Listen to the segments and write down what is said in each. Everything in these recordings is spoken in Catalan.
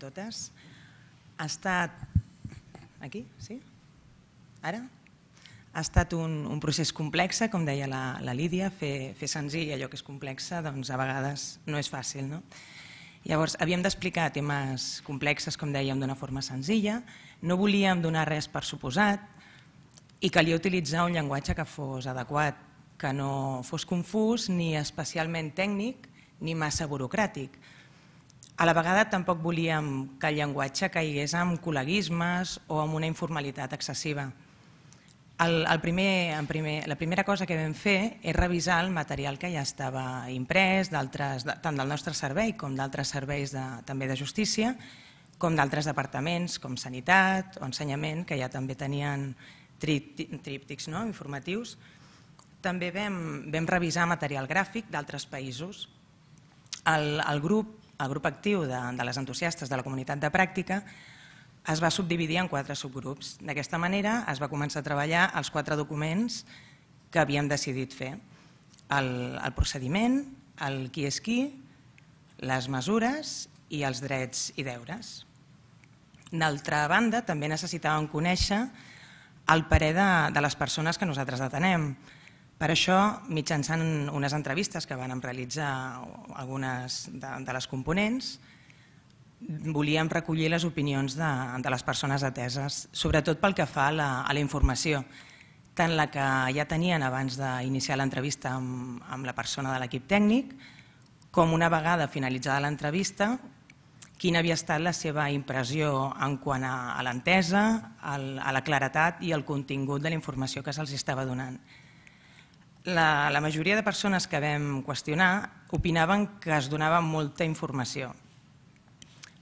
totes. Ha estat... Aquí? Sí? Ara? Ha estat un, un procés complex, com deia la, la Lídia, fer, fer senzill allò que és complex doncs a vegades no és fàcil. No? Llavors, havíem d'explicar temes complexes, com dèiem, d'una forma senzilla, no volíem donar res per suposat i calia utilitzar un llenguatge que fos adequat, que no fos confús ni especialment tècnic ni massa burocràtic. A la vegada tampoc volíem que el llenguatge caigués amb col·leguismes o amb una informalitat excessiva. El, el primer, en primer, la primera cosa que vam fer és revisar el material que ja estava imprès, tant del nostre servei com d'altres serveis de, també de justícia, com d'altres departaments com Sanitat o Ensenyament, que ja també tenien tríptics no? informatius. També vam, vam revisar material gràfic d'altres països. El, el grup el grup actiu de, de les entusiastes de la comunitat de pràctica es va subdividir en quatre subgrups. D'aquesta manera es va començar a treballar els quatre documents que havíem decidit fer. El, el procediment, el qui és qui, les mesures i els drets i deures. D'altra banda, també necessitàvem conèixer el parer de, de les persones que nosaltres atenem, per això, mitjançant unes entrevistes que van realitzar algunes de, de les components, volíem recollir les opinions de, de les persones ateses, sobretot pel que fa a la, a la informació, tant la que ja tenien abans d'iniciar l'entrevista amb, amb la persona de l'equip tècnic, com una vegada finalitzada l'entrevista, quina havia estat la seva impressió en quant a, a l'entesa, a la claretat i el contingut de la informació que se'ls estava donant la, la majoria de persones que vam qüestionar opinaven que es donava molta informació.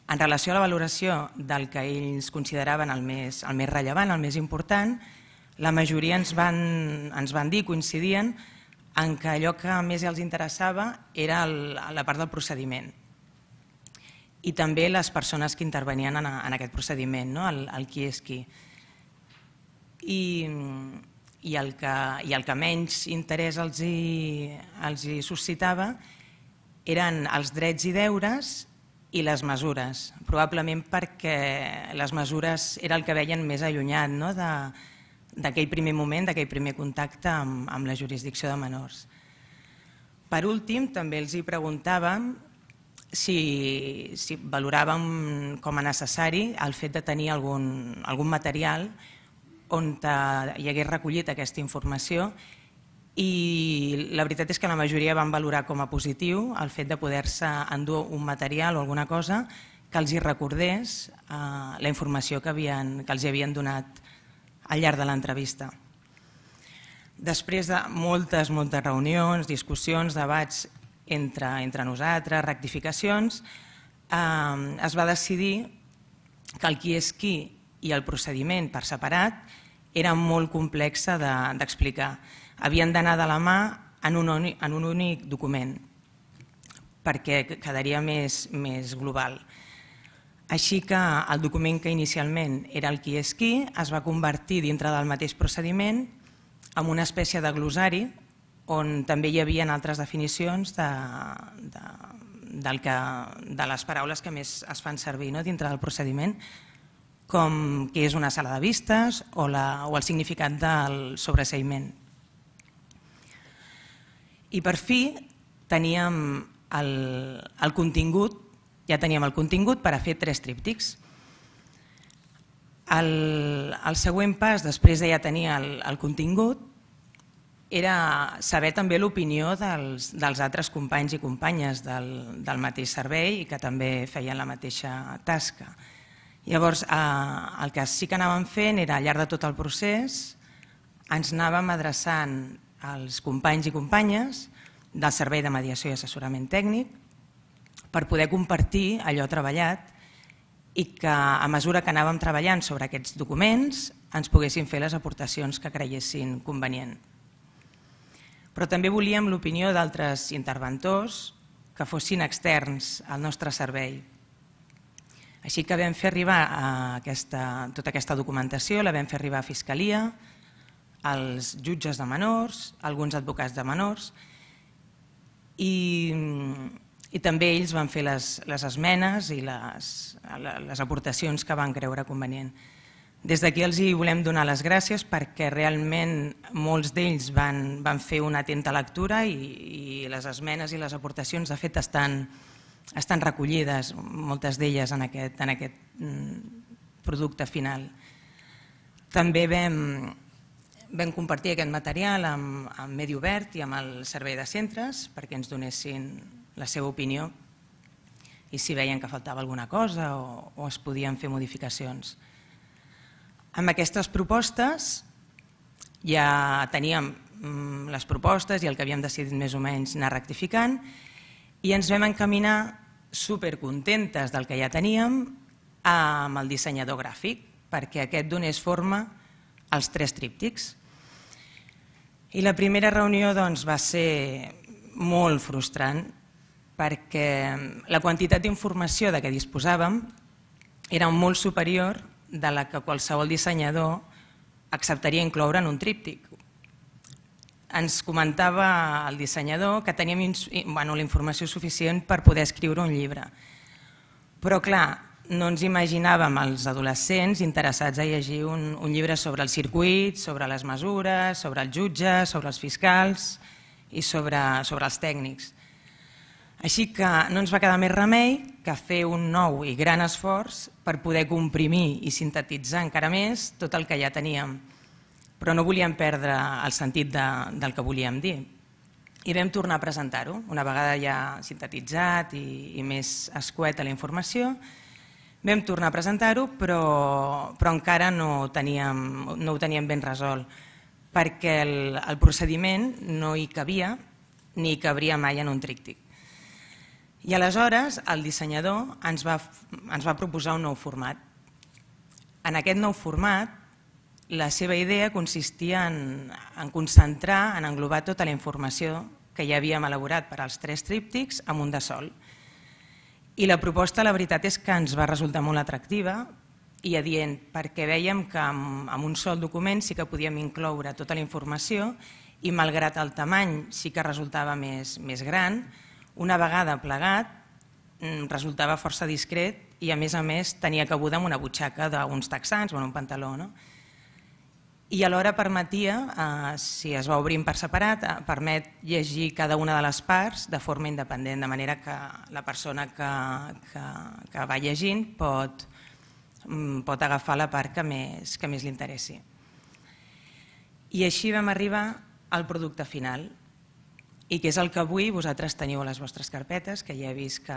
En relació a la valoració del que ells consideraven el més, el més rellevant, el més important, la majoria ens van, ens van dir, coincidien, en que allò que més els interessava era el, la part del procediment i també les persones que intervenien en, en aquest procediment, no? el, el qui és qui. I, i el que, i el que menys interès els hi, els hi suscitava eren els drets i deures i les mesures, probablement perquè les mesures era el que veien més allunyat no? d'aquell primer moment, d'aquell primer contacte amb, amb la jurisdicció de menors. Per últim, també els hi preguntàvem si, si valoràvem com a necessari el fet de tenir algun, algun material on hi hagués recollit aquesta informació i la veritat és que la majoria van valorar com a positiu el fet de poder-se endur un material o alguna cosa que els hi recordés eh, la informació que, havien, que els havien donat al llarg de l'entrevista. Després de moltes, moltes reunions, discussions, debats entre, entre nosaltres, rectificacions, eh, es va decidir que el qui és qui i el procediment per separat era molt complexa d'explicar. De, Havien d'anar de la mà en un, en un únic document perquè quedaria més, més global. Així que el document que inicialment era el qui és qui es va convertir dintre del mateix procediment en una espècie de glosari on també hi havia altres definicions de, de, del que, de les paraules que més es fan servir no? dintre del procediment com què és una sala de vistes o, la, o el significat del sobreseïment. I per fi teníem el, el contingut, ja teníem el contingut per a fer tres tríptics. El, el següent pas, després de ja tenir el, el contingut, era saber també l'opinió dels, dels altres companys i companyes del, del mateix servei i que també feien la mateixa tasca. Llavors, eh, el que sí que anàvem fent era, al llarg de tot el procés, ens anàvem adreçant als companys i companyes del Servei de Mediació i Assessorament Tècnic per poder compartir allò treballat i que a mesura que anàvem treballant sobre aquests documents ens poguessin fer les aportacions que creiessin convenient. Però també volíem l'opinió d'altres interventors que fossin externs al nostre servei, així que vam fer arribar a aquesta, tota aquesta documentació, la vam fer arribar a Fiscalia, als jutges de menors, alguns advocats de menors, i, i també ells van fer les, les esmenes i les, les aportacions que van creure convenient. Des d'aquí els hi volem donar les gràcies perquè realment molts d'ells van, van fer una atenta lectura i, i les esmenes i les aportacions de fet estan, estan recollides, moltes d'elles en aquest, en aquest mm, producte final. També vam, vam compartir aquest material amb, amb Medi Obert i amb el Servei de Centres perquè ens donessin la seva opinió i si veien que faltava alguna cosa o, o es podien fer modificacions. Amb aquestes propostes ja teníem mm, les propostes i el que havíem decidit més o menys anar rectificant i ens vam encaminar supercontentes del que ja teníem amb el dissenyador gràfic perquè aquest donés forma als tres tríptics. I la primera reunió doncs, va ser molt frustrant perquè la quantitat d'informació de què disposàvem era molt superior de la que qualsevol dissenyador acceptaria incloure en un tríptic. Ens comentava el dissenyador que teníem bueno, la informació suficient per poder escriure un llibre. Però clar, no ens imaginàvem els adolescents interessats a llegir un, un llibre sobre el circuit, sobre les mesures, sobre els jutges, sobre els fiscals i sobre, sobre els tècnics. Així que no ens va quedar més remei que fer un nou i gran esforç per poder comprimir i sintetitzar encara més tot el que ja teníem. Però no volíem perdre el sentit de, del que volíem dir. I vam tornar a presentar-ho, una vegada ja sintetitzat i, i més escueta la informació. Vam tornar a presentar-ho, però, però encara no, teníem, no ho teníem ben resolt, perquè el, el procediment no hi cabia ni cabria mai en un tríctic. I aleshores el dissenyador ens va, ens va proposar un nou format. En aquest nou format, la seva idea consistia en, en concentrar, en englobar tota la informació que ja havíem elaborat per als tres tríptics amb un de sol. I la proposta, la veritat, és que ens va resultar molt atractiva i adient, perquè veiem que amb, amb un sol document sí que podíem incloure tota la informació i malgrat el tamany sí que resultava més, més gran, una vegada plegat, mm, resultava força discret i a més a més tenia cabuda en una butxaca d'uns texans o en un pantaló. No? I alhora permetia, eh, si es va obrint per separat, eh, permet llegir cada una de les parts de forma independent, de manera que la persona que, que, que va llegint pot, mm, pot agafar la part que més, que més li interessi. I així vam arribar al producte final, i que és el que avui vosaltres teniu a les vostres carpetes, que ja he vist que,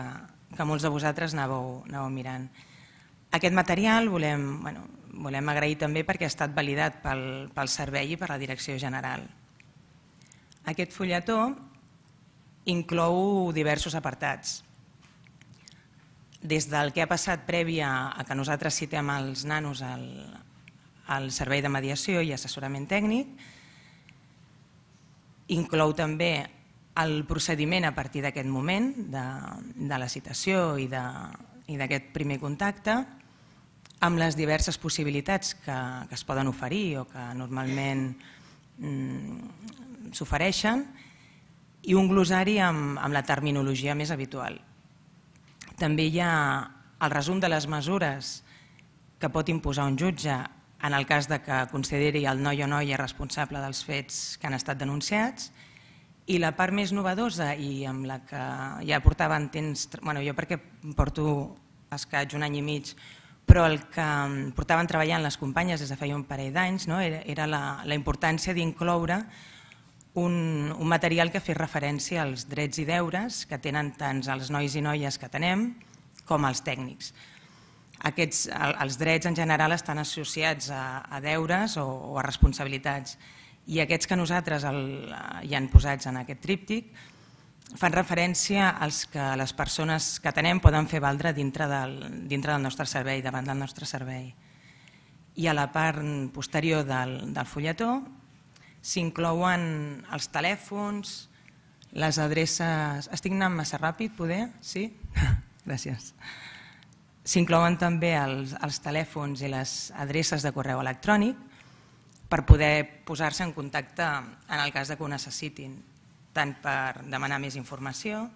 que molts de vosaltres anàveu, anàveu mirant. Aquest material volem, bueno, volem agrair també perquè ha estat validat pel, pel servei i per la direcció general. Aquest fulletó inclou diversos apartats. Des del que ha passat prèvia a que nosaltres citem els nanos al, al servei de mediació i assessorament tècnic, inclou també el procediment a partir d'aquest moment, de, de la citació i d'aquest primer contacte, amb les diverses possibilitats que, que es poden oferir o que normalment mm, s'ofereixen, i un glosari amb, amb la terminologia més habitual. També hi ha el resum de les mesures que pot imposar un jutge en el cas de que consideri el noi o noia responsable dels fets que han estat denunciats i la part més novedosa i amb la que ja portaven temps, bueno, jo perquè porto escaig un any i mig, però el que portaven treballant les companyes des de feia un parell d'anys no? era, era la, la importància d'incloure un, un material que fes referència als drets i deures que tenen tant els nois i noies que tenem com els tècnics. Aquests, els drets en general estan associats a, a deures o, o a responsabilitats i aquests que nosaltres el, hi han posats en aquest tríptic fan referència als que les persones que tenem poden fer valdre dintre del, dintre del nostre servei, davant del nostre servei. I a la part posterior del, del fulletó s'inclouen els telèfons, les adreces... Estic anant massa ràpid, poder? Sí? Gràcies. S'inclouen també els, els telèfons i les adreces de correu electrònic per poder posar-se en contacte en el cas de que ho necessitin, tant per demanar més informació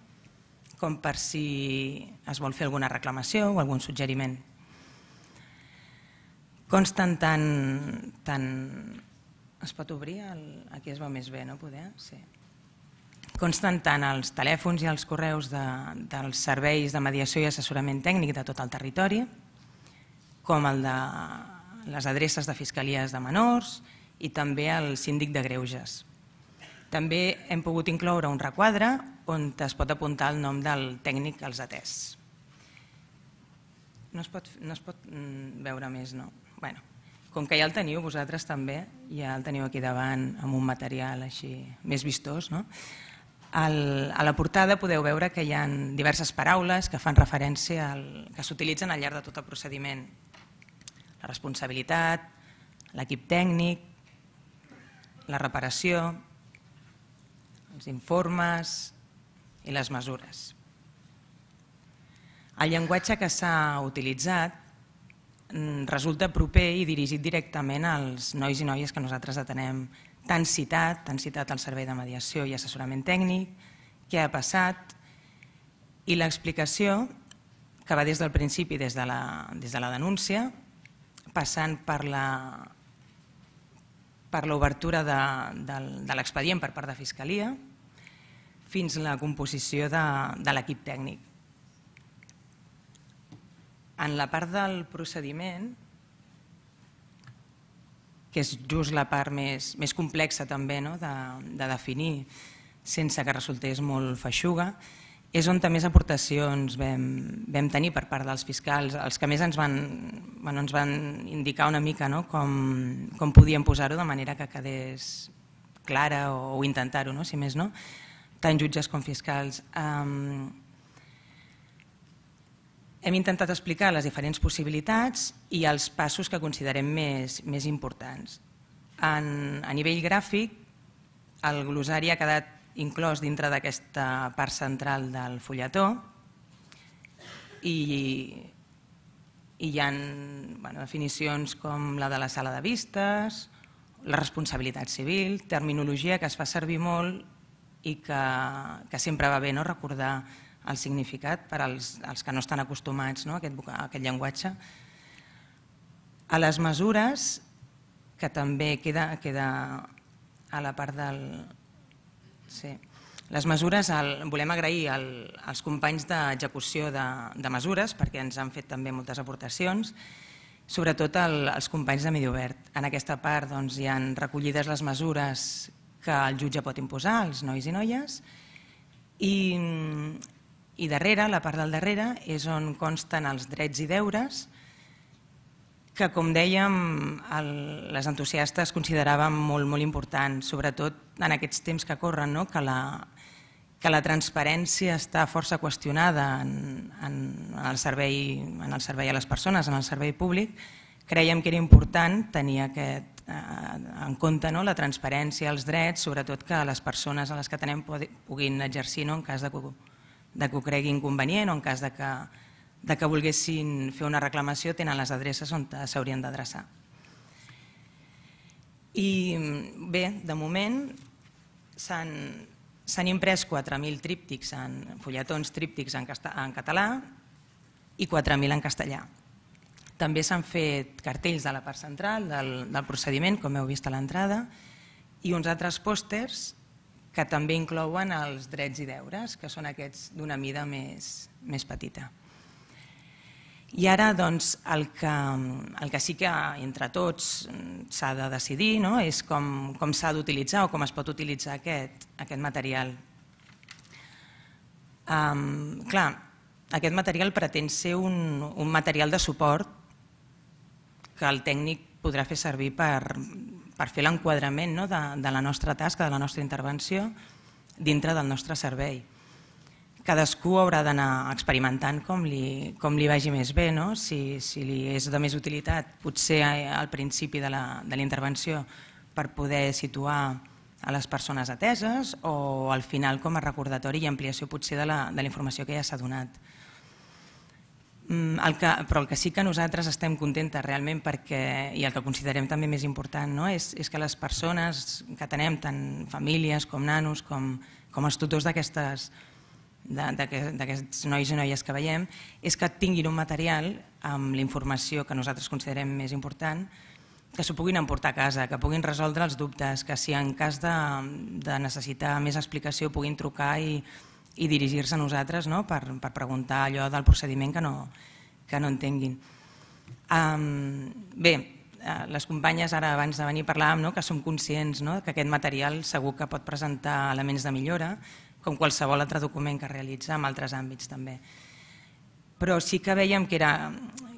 com per si es vol fer alguna reclamació o algun suggeriment. Consten tant... tant... Es pot obrir? El... Aquí es veu més bé, no? Poder? Sí. Consten tant els telèfons i els correus de, dels serveis de mediació i assessorament tècnic de tot el territori, com el de les adreces de fiscalies de menors i també el síndic de greuges. També hem pogut incloure un requadre on es pot apuntar el nom del tècnic als atès. No es pot, no es pot mm, veure més, no? Bueno, com que ja el teniu vosaltres també, ja el teniu aquí davant amb un material així més vistós, no? Al, a la portada podeu veure que hi ha diverses paraules que fan referència al, que s'utilitzen al llarg de tot el procediment. La responsabilitat, l'equip tècnic, la reparació, els informes i les mesures. El llenguatge que s'ha utilitzat mm, resulta proper i dirigit directament als nois i noies que nosaltres atenem tan citat, tan citat el servei de mediació i assessorament tècnic, què ha passat i l'explicació que va des del principi, des de la, des de la denúncia, passant per la per l'obertura de, de, de l'expedient per part de Fiscalia fins la composició de, de l'equip tècnic. En la part del procediment, que és just la part més, més complexa també no? de, de definir sense que resultés molt feixuga, és on més aportacions vam, vam tenir per part dels fiscals, els que més ens van, bueno, ens van indicar una mica no? com, com podíem posar-ho de manera que quedés clara o, o intentar-ho, no? si més no, tant jutges com fiscals. Hem intentat explicar les diferents possibilitats i els passos que considerem més, més importants. En, a nivell gràfic, el glosari ha quedat inclòs dintre d'aquesta part central del fulletó i, i hi ha bueno, definicions com la de la sala de vistes, la responsabilitat civil, terminologia que es fa servir molt i que, que sempre va bé no? recordar el significat per als, als que no estan acostumats no, a, aquest, a aquest llenguatge. A les mesures, que també queda, queda a la part del... Sí. Les mesures, el, volem agrair el, als companys d'execució de, de mesures perquè ens han fet també moltes aportacions, sobretot el, els companys de Medi Obert. En aquesta part doncs, hi han recollides les mesures que el jutge pot imposar als nois i noies i, i darrere, la part del darrere, és on consten els drets i deures que, com dèiem, el, les entusiastes consideraven molt, molt important, sobretot en aquests temps que corren, no? que, la, que la transparència està força qüestionada en, en, en, el servei, en el servei a les persones, en el servei públic, creiem que era important tenir aquest, en compte no? la transparència, els drets, sobretot que les persones a les que tenem puguin exercir no? en cas de que de que ho cregui inconvenient o en cas de que, de que volguessin fer una reclamació tenen les adreces on s'haurien d'adreçar. I bé, de moment s'han imprès 4.000 tríptics, en fulletons tríptics en, en català i 4.000 en castellà. També s'han fet cartells de la part central del, del procediment, com heu vist a l'entrada, i uns altres pòsters que també inclouen els drets i deures, que són aquests d'una mida més, més petita. I ara doncs, el, que, el que sí que entre tots s'ha de decidir no? és com, com s'ha d'utilitzar o com es pot utilitzar aquest, aquest material. Um, clar, aquest material pretén ser un, un material de suport que el tècnic podrà fer servir per, per fer l'enquadrament no, de, de la nostra tasca, de la nostra intervenció dintre del nostre servei. Cadascú haurà d'anar experimentant com li, com li vagi més bé, no? si, si li és de més utilitat, potser al principi de la, de la intervenció per poder situar a les persones ateses o al final com a recordatori i ampliació potser de la, de la informació que ja s'ha donat. Mm, el que, però el que sí que nosaltres estem contentes realment perquè, i el que considerem també més important no? és, és que les persones que tenem, tant famílies com nanos, com, com els tutors d'aquestes d'aquests nois i noies que veiem és que tinguin un material amb la informació que nosaltres considerem més important, que s'ho puguin emportar a casa, que puguin resoldre els dubtes, que si en cas de, de necessitar més explicació puguin trucar i, i dirigir-se a nosaltres no? per, per preguntar allò del procediment que no, que no entenguin. Um, bé, eh, les companyes ara abans de venir parlàvem no? que som conscients no? que aquest material segur que pot presentar elements de millora, com qualsevol altre document que realitza en altres àmbits també. Però sí que veiem que era,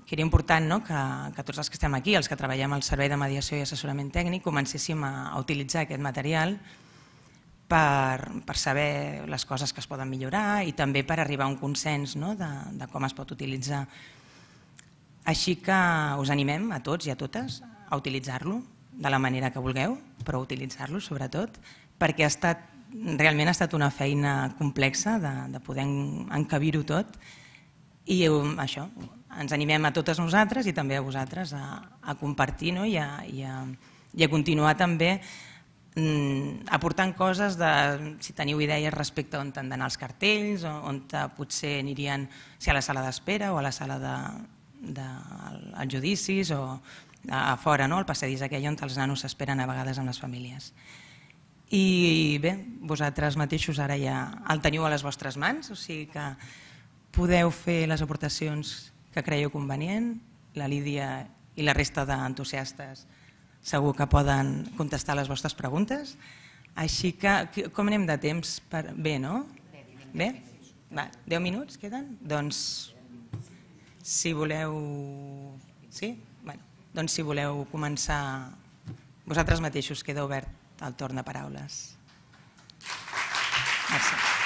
que era important no? que, que tots els que estem aquí, els que treballem al Servei de Mediació i Assessorament Tècnic, comencéssim a, a utilitzar aquest material per, per saber les coses que es poden millorar i també per arribar a un consens no? de, de com es pot utilitzar. Així que us animem a tots i a totes a utilitzar-lo de la manera que vulgueu, però utilitzar-lo sobretot, perquè ha estat, realment ha estat una feina complexa de, de poder encabir-ho tot i això, ens animem a totes nosaltres i també a vosaltres a, a compartir no? I, a, i, a, i a continuar també mm, aportant coses de si teniu idees respecte a on han d'anar els cartells, o on potser anirien si a la sala d'espera o a la sala de, de, judicis o a, a fora, no? al passadís aquell on els nanos s'esperen a vegades amb les famílies. I bé, vosaltres mateixos ara ja el teniu a les vostres mans, o sigui que podeu fer les aportacions que creieu convenient. La Lídia i la resta d'entusiastes segur que poden contestar les vostres preguntes. Així que, com anem de temps? Per... Bé, no? Bé? Va, 10 minuts queden? Doncs, si voleu... Sí? Bueno, doncs si voleu començar vosaltres mateixos, queda obert el torn de paraules. Merci.